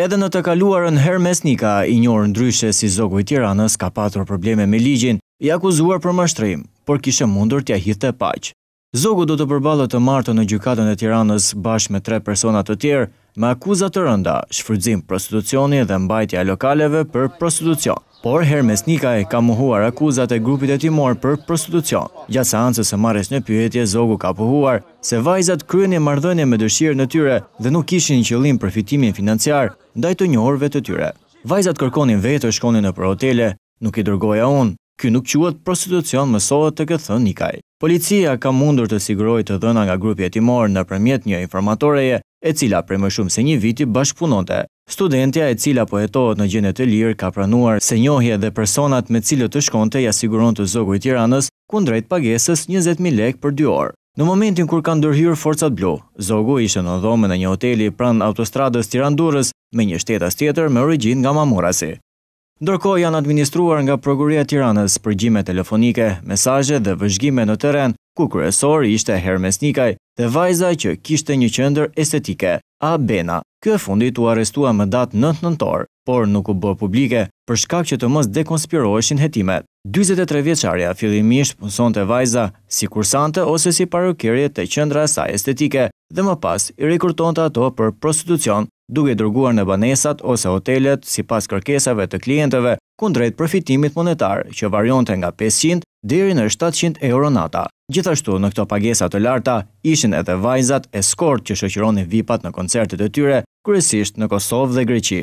Edhe në të kaluarën Hermes Nikaj, i njohur ndryshe si Zogu i Tiranës, ka patur probleme me ligjin, i akuzuar për mashtrim, por kishte mundur t'ia hidhte paq. Zogu do të përballet të martën në Gjykatën e Tiranës bashkë me tre persona të tjerë, me akuza të rënda, shfrytëzim prostitucioni dhe mbajtja e lokaleve për prostitucion. Por, Hermes Nikaj ka mohuar akuzat e grupit hetimor për prostitucion. Gjatë seancës së marrjes në pyetje, Zogu ka pohuar se vajzat kryenin marrëdhënie me dëshirën e tyre dhe nuk kishin si qëllim përfitimin financiar ndaj të njohurve të tyre. Vajzat kërkonin vetë të shkonin nëpër hotele, nuk i dërgoja unë. Ky nuk quhet prostitucion mësohet të ketë thënë Nikaj. Policia ka mundur të sigurojë të dhëna nga grupi hetimor nëpërmjet një informatoreje e cila prej më shumë se një viti bashkëpunonte. Studentja e cila po hetohet në gjendje të lirë ka pranuar se njohjet dhe personat me cilët të shkonte ia siguronte Zogu i Tiranës kundrejt pagesës njëzet mijë lekë për dy orë. Në momentin kur kanë ndërhyrë forcat blu, Zogu ishte në dhomën e një hoteli pranë autostradës Tiranë-Durrës me një shtetas tjetër me origjinë nga Mamurrasi. Ndërkohë janë administruar nga Prokuroria e Tiranës përgjime telefonike, mesazhe dhe vëzhgime në terren, ku kryesor ishte Hermes Nikaj dhe vajza që kishte një qendër estetike, Albena. Kjo e fundit u arrestua më datë nëntë nëntor, por nuk u bë publike për shkak që të mos dekonspiroheshin hetimet. Dyzet e tre vjeçarja fillimisht punësonte vajza si kursante ose si parukiere te qendra e saj estetike dhe më pas i rekrutonte ato për prostitucion duke i dërguar në banesat ose hotelet sipas kërkesave të klientëve kundrejt përfitimit monetar që varionte nga pesëqind deri në shtatëqind euro nata. Gjithashtu në këto pagesa të larta ishin edhe vajzat eskort që shoqëronin vipat në koncertet e tyre kryesisht në Kosovë dhe Greqi.